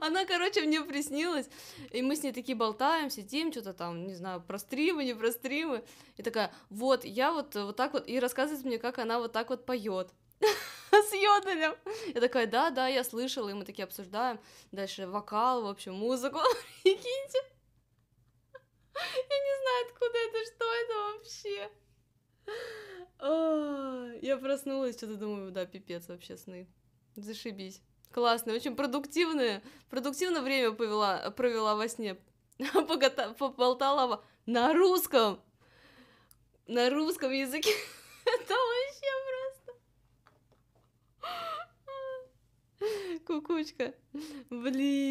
Она, короче, мне приснилась, и мы с ней такие болтаем, сидим, что-то там, не знаю, про стримы, не про стримы, и такая, вот, я вот, вот так вот, и рассказывает мне, как она вот так вот поет с йоделем. Я такая, да, да, я слышала, и мы такие обсуждаем. Дальше вокал, в общем, музыку. Прикиньте. Я не знаю, откуда это, что это вообще. Я проснулась, что-то думаю, да, пипец вообще сны. Зашибись. Классные, очень продуктивные. Продуктивно время повела, провела во сне. Поболтала на русском. На русском языке. Это вообще просто... Кукучка. Блин.